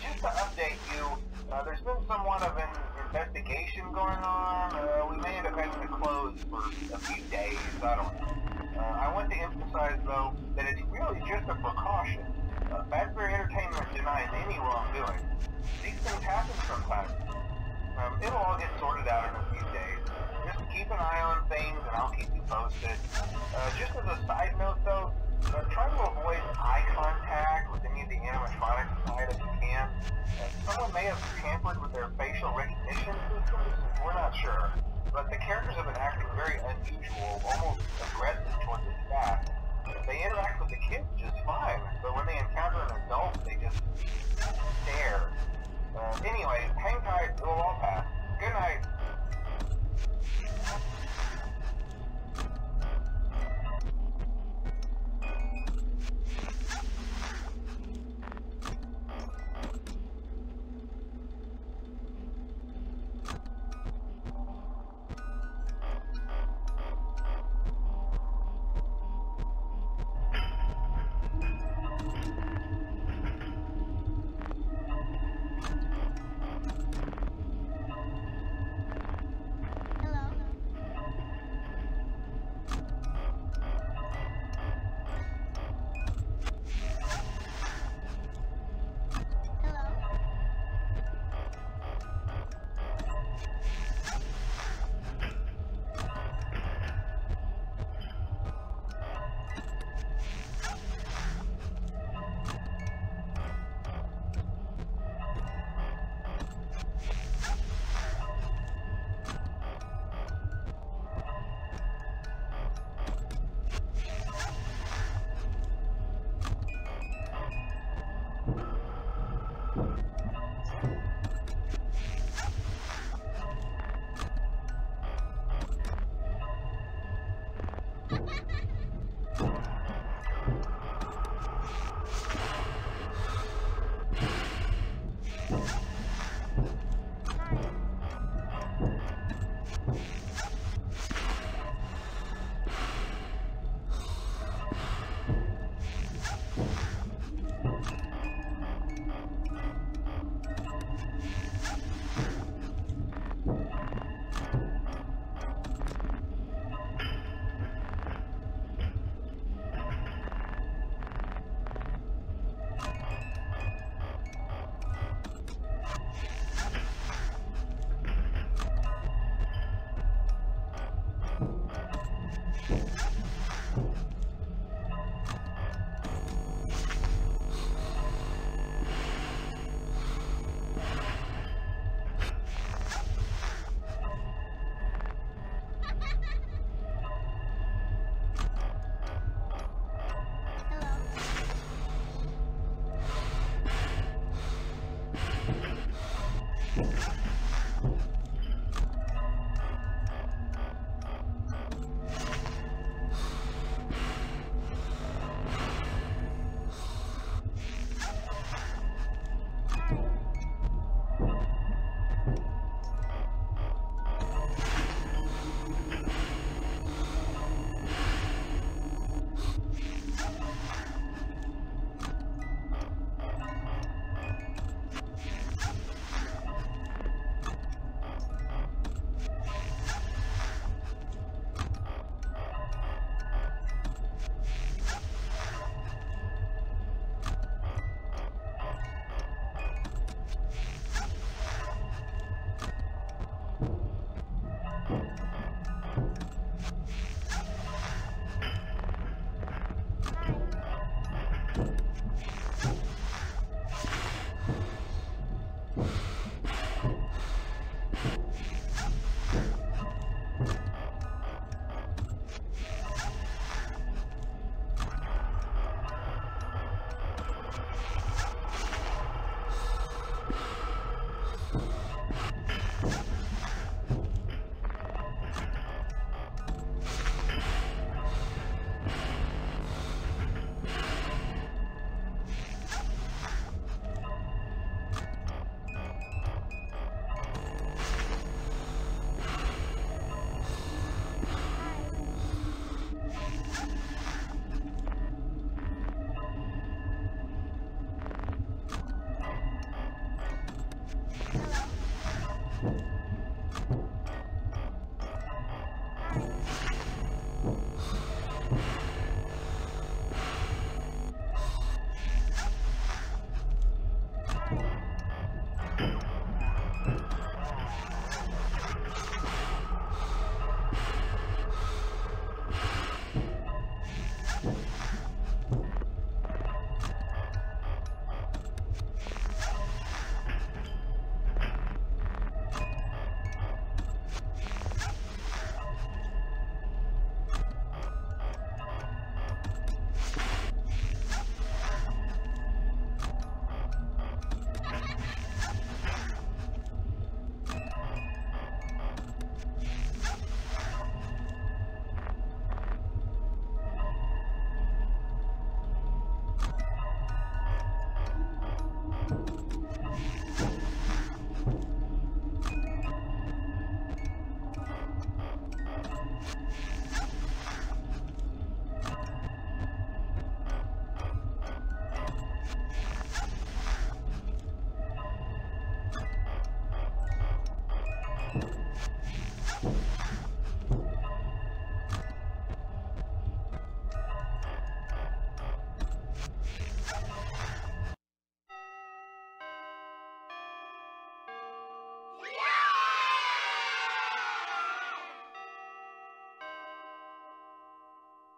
just to update you, uh, there's been somewhat of an investigation going on. Uh, we may up having to close for a few days. I don't know. Uh, I want to emphasize, though, that it's really just a precaution. Uh, Fazbear Entertainment denies any wrongdoing. These things happen sometimes. Um, it'll all get sorted out in a few days. Just keep an eye on things, and I'll keep you posted. Someone may have tampered with their facial recognition systems. We're not sure. But the characters have been acting very unusual, almost aggressive towards the staff. They interact with the kids just fine, but when they encounter an adult, they just stare. Uh, anyway, hang tight, it'll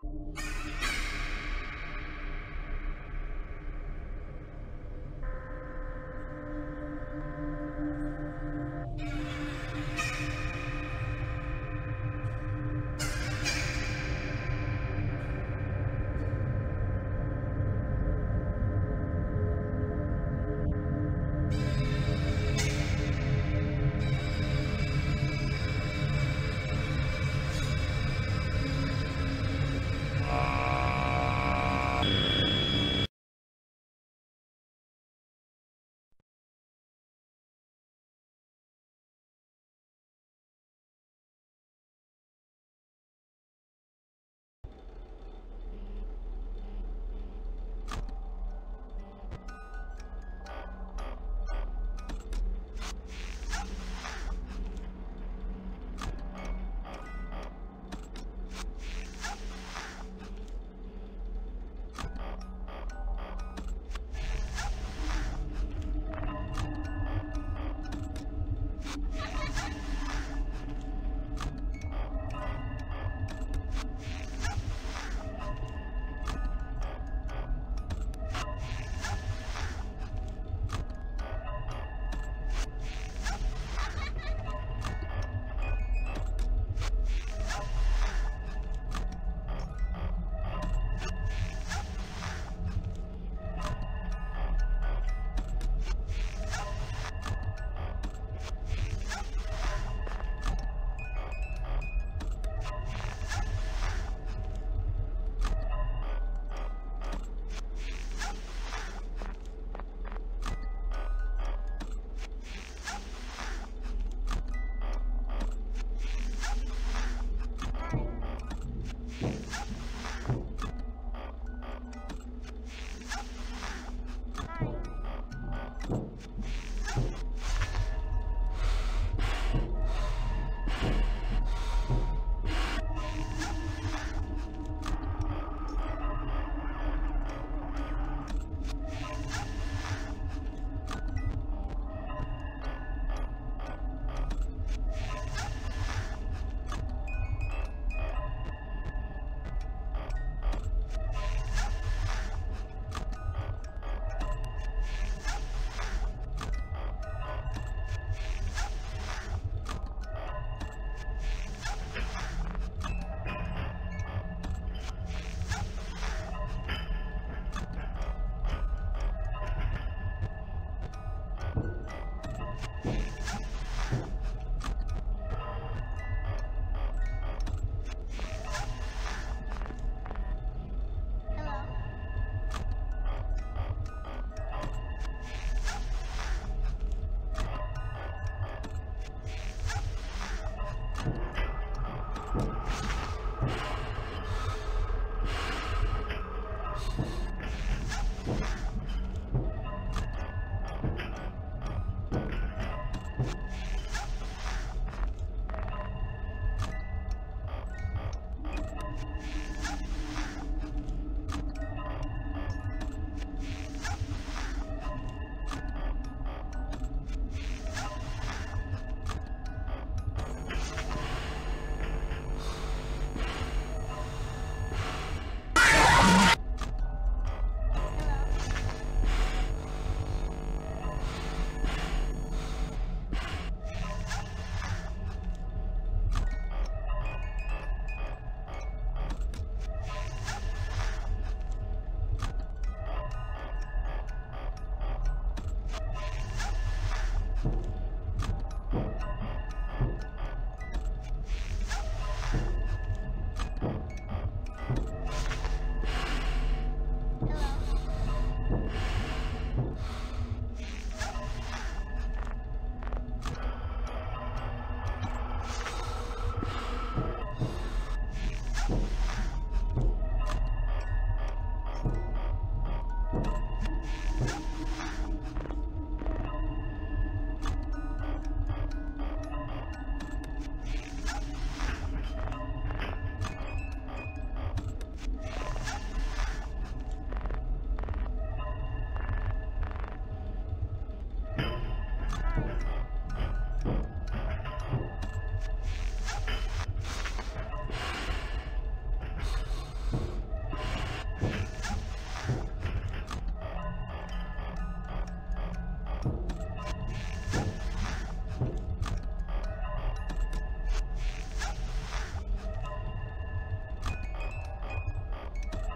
Uh,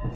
Hello?